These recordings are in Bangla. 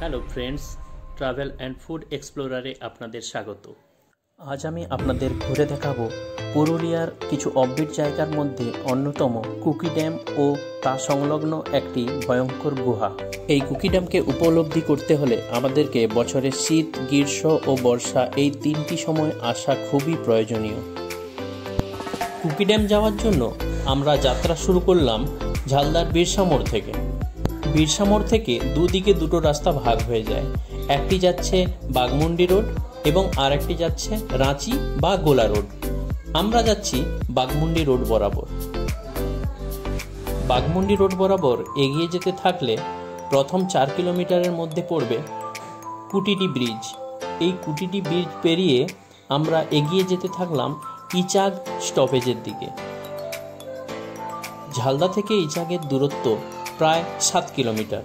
Hello friends travel and food এক্সপ্লোরারে আপনাদের স্বাগত। আজ আমি আপনাদের ঘুরে দেখাবো পুরুলিয়ার কিছু অববিট জায়গার মধ্যে অন্যতম কুকি ড্যাম ও তা সংলগ্ন একটি ভয়ঙ্কর গুহা। এই কুকি ড্যামকে উপলব্ধি করতে হলে আমাদেরকে বছরের শীত, গ্রীষ্ম ও বর্ষা এই তিনটি সময় আসা খুবই প্রয়োজনীয়। কুকি ড্যাম যাওয়ার জন্য আমরা যাত্রা শুরু করলাম ঝালদার বীরসা মোড় থেকে। বীরসা মোড় থেকে দুদিকে দুটো রাস্তা ভাগ হয়ে যায়। একটি যাচ্ছে বাগমুন্ডি রোড এবং আর একটি যাচ্ছে রাঁচি বা গোলা রোড। আমরা যাচ্ছি বাগমুন্ডি রোড বরাবর। বাগমুন্ডি রোড বরাবর এগিয়ে যেতে থাকলে প্রথম চার কিলোমিটারের মধ্যে পড়বে কুটিটি ব্রিজ। এই কুটিটি ব্রিজ পেরিয়ে আমরা এগিয়ে যেতে থাকলাম ইচাগ স্টপেজের দিকে। ঝালদা থেকে ইচাকের দূরত্ব প্রায় সাত কিলোমিটার।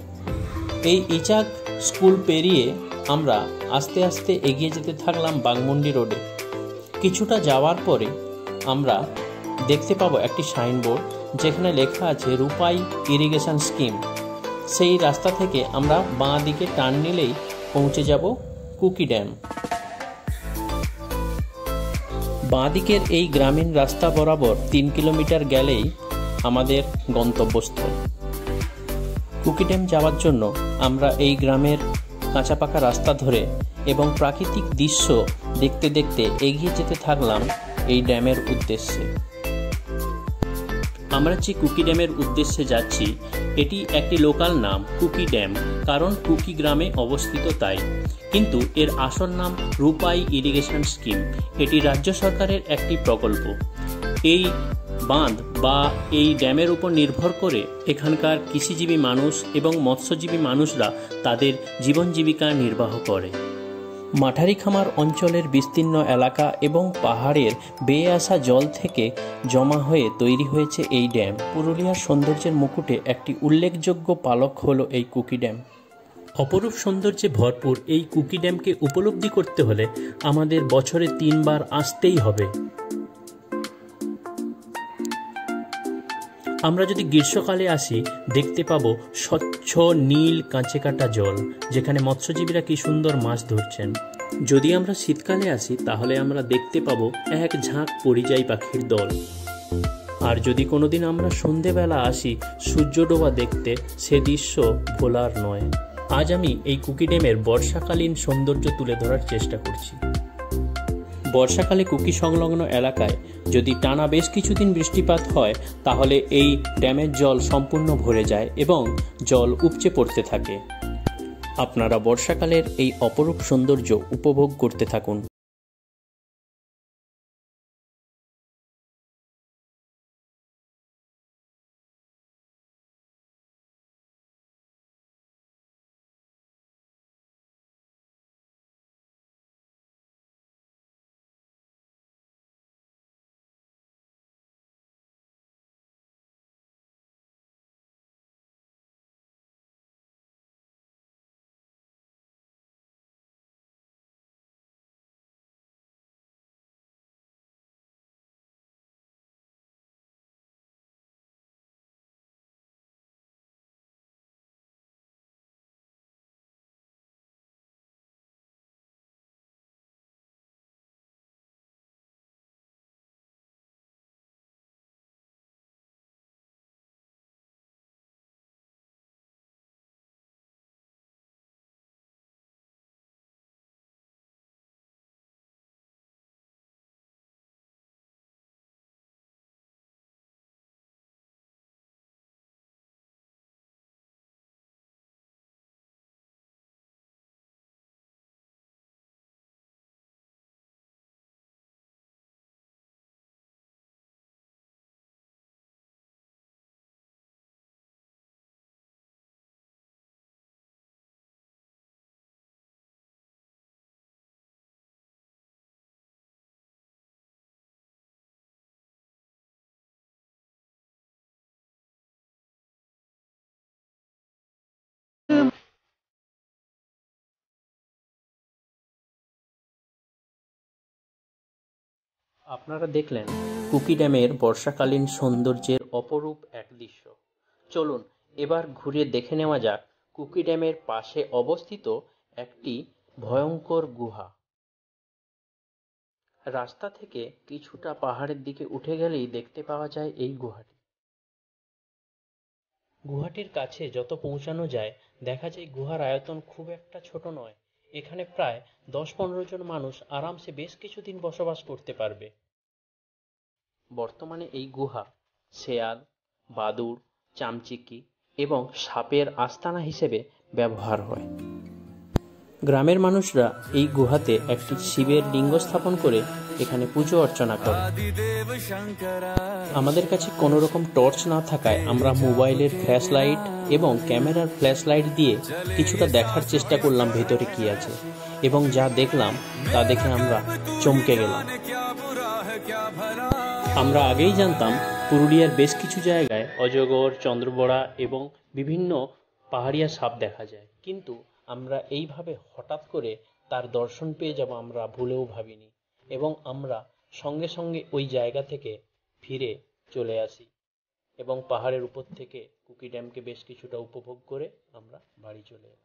এই ইচাক স্কুল পেরিয়ে আমরা আস্তে আস্তে এগিয়ে যেতে থাকলাম বাগমুন্ডি রোডে। কিছুটা যাওয়ার পরে আমরা দেখতে পাবো একটি সাইনবোর্ড যেখানে লেখা আছে রূপাই ইরিগেশন স্কিম। সেই রাস্তা থেকে আমরা বাঁ দিকে টার্ন নিলেই পৌঁছে যাব কুকি ড্যাম। বাঁ দিকের এই গ্রামীণ রাস্তা বরাবর তিন কিলোমিটার গেলেই আমাদের গন্তব্যস্থল। কুকি ড্যাম যাওয়ার জন্য আমরা এই গ্রামের কাঁচা পাকা রাস্তা ধরে এবং প্রাকৃতিক দৃশ্য দেখতে দেখতে এগিয়ে যেতে থাকলাম এই ড্যামের উদ্দেশ্যে। আমরা যে কুকি ড্যামের উদ্দেশ্যে যাচ্ছি, এটি একটি লোকাল নাম কুকি ড্যাম কারণ কুকি গ্রামে অবস্থিত তাই। কিন্তু এর আসল নাম রূপাই ইরিগেশন স্কিম, এটি রাজ্য সরকারের একটি প্রকল্প। এই বাঁধ বা এই ড্যামের উপর নির্ভর করে এখানকার কৃষিজীবী মানুষ এবং মৎস্যজীবী মানুষরা তাদের জীবন জীবিকা নির্বাহ করে। মাঠারি খামার অঞ্চলের বিস্তীর্ণ এলাকা এবং পাহাড়ের বেয়ে আসা জল থেকে জমা হয়ে তৈরি হয়েছে এই ড্যাম। পুরুলিয়ার সৌন্দর্যের মুকুটে একটি উল্লেখযোগ্য পালক হল এই কুকি ড্যাম। অপরূপ সৌন্দর্যে ভরপুর এই কুকি ড্যামকে উপলব্ধি করতে হলে আমাদের বছরে তিনবার আসতেই হবে। আমরা যদি গ্রীষ্মকালে আসি, দেখতে পাবো স্বচ্ছ নীল কাঁচে কাটা জল, যেখানে মৎস্যজীবীরা কি সুন্দর মাছ ধরছেন। যদি আমরা শীতকালে আসি, তাহলে আমরা দেখতে পাবো এক ঝাঁক পরিযায়ী পাখির দল। আর যদি কোনোদিন আমরা সন্ধেবেলা আসি সূর্য ডোবা দেখতে সে দৃশ্য ভোলার নয়। আজ আমি এই কুকি ড্যামের বর্ষাকালীন সৌন্দর্য তুলে ধরার চেষ্টা করছি। বর্ষাকালে কুকি সংলগ্ন এলাকায় যদি টানা বেশ কিছুদিন বৃষ্টিপাত হয়, তাহলে এই ড্যামের জল সম্পূর্ণ ভরে যায় এবং জল উপচে পড়তে থাকে। আপনারা বর্ষাকালের এই অপরূপ সৌন্দর্য উপভোগ করতে থাকুন। আপনারা দেখলেন কুকি ড্যামের বর্ষাকালীন সৌন্দর্যের অপরূপ এক দৃশ্য। চলুন, এবার ঘুরে দেখে নেওয়া যাক কুকি ড্যামের পাশে অবস্থিত একটি ভয়ঙ্কর গুহা। রাস্তা থেকে কিছুটা পাহাড়ের দিকে উঠে গেলেই দেখতে পাওয়া যায় এই গুহাটি। গুহাটির কাছে যত পৌঁছানো যায়, দেখা যায় গুহার আয়তন খুব একটা ছোট নয়। এখানে প্রায় দশ পনেরো জন মানুষ আরামসে বেশ কিছুদিন বসবাস করতে পারবে। বর্তমানে এই গুহা শেয়াল, বাদুড়, চামচিকি এবং সাপের আস্তানা হিসেবে ব্যবহার হয়। গ্রামের মানুষরা এই গুহাতে একটি শিবের লিঙ্গ স্থাপন করে এখানে পুজো অর্চনা করে। আমাদের কাছে কোনো রকম টর্চ না থাকায় আমরা মোবাইলের ফ্ল্যাশ লাইট এবং ক্যামেরার ফ্ল্যাশ লাইট দিয়ে কিছুটা দেখার চেষ্টা করলাম ভেতরে কি আছে। এবং যা দেখলাম, তা দেখে আমরা চমকে গেলাম। আমরা আগেই জানতাম, পুরুলিয়ার বেশ কিছু জায়গায় অজগর, চন্দ্রবড়া এবং বিভিন্ন পাহাড়িয়া সাপ দেখা যায়। কিন্তু আমরা এইভাবে হঠাৎ করে তার দর্শন পেয়ে যাব আমরা ভুলেও ভাবিনি। এবং আমরা সঙ্গে সঙ্গে ওই জায়গা থেকে ফিরে চলে আসি এবং পাহাড়ের উপর থেকে কুকি ড্যামকে বেশ কিছুটা উপভোগ করে আমরা বাড়ি চলে এলাম।